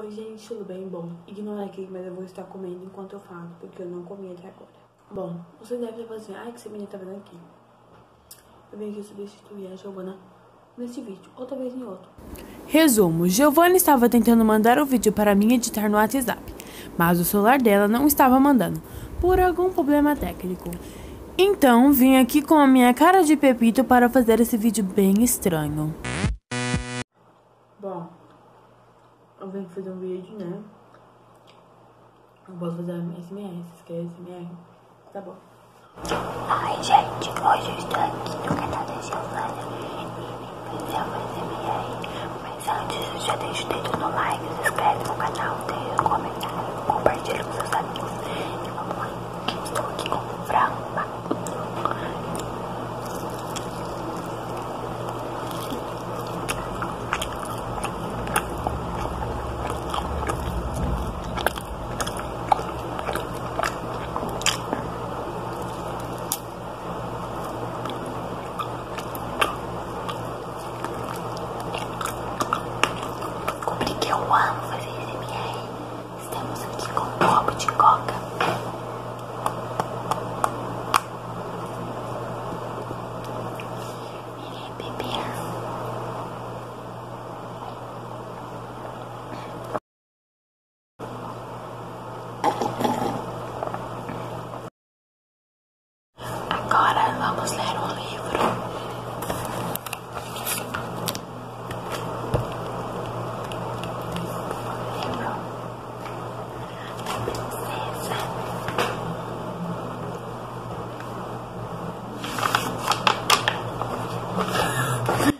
Oi gente, tudo bem? Bom, ignora aqui, mas eu vou estar comendo enquanto eu falo, porque eu não comi até agora. Bom, vocês devem estar assim, ai que esse menino tá vendo aqui. Eu vim aqui substituir a Giovana nesse vídeo, ou talvez em outro. Resumo, Giovana estava tentando mandar o vídeo para mim editar no WhatsApp, mas o celular dela não estava mandando, por algum problema técnico. Então, vim aqui com a minha cara de pepito para fazer esse vídeo bem estranho. Eu venho fazer um vídeo, né? Eu posso fazer SMR, vocês querem SMR? Tá bom. Ai, gente, hoje eu estou aqui no canal da Giovana e fazer uma SMR. Mas antes, já deixo o dedo no like, se inscreve no canal, deixa um comentário, compartilha com seus amigos. E vamos lá, estou aqui com o frango. Descobri que eu amo fazer SMR. Estamos aqui com um copo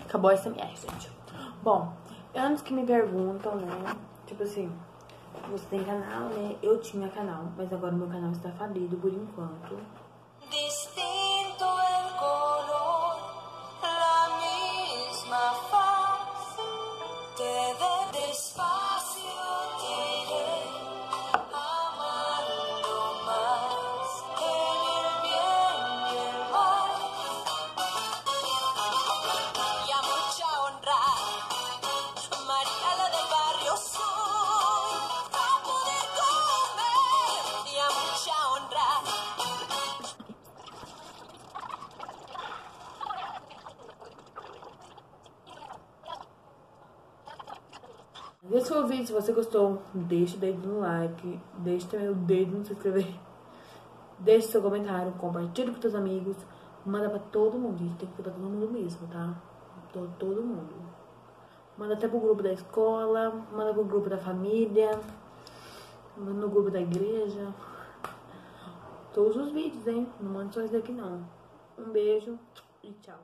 Acabou a SMR, gente. Bom, antes que me perguntam, né? Tipo assim, você tem canal, né? Eu tinha canal, mas agora meu canal está falido por enquanto. Distinto el color, la misma Esse foi o vídeo. Se você gostou, deixa o dedo no like. Deixa também o dedo no se inscrever. Deixa seu comentário. Compartilha com seus amigos. Manda pra todo mundo. Isso tem que ser pra todo mundo mesmo, tá? Todo, todo mundo. Manda até pro grupo da escola. Manda pro grupo da família. Manda no grupo da igreja. Todos os vídeos, hein? Não manda só esse daqui, não. Um beijo e tchau.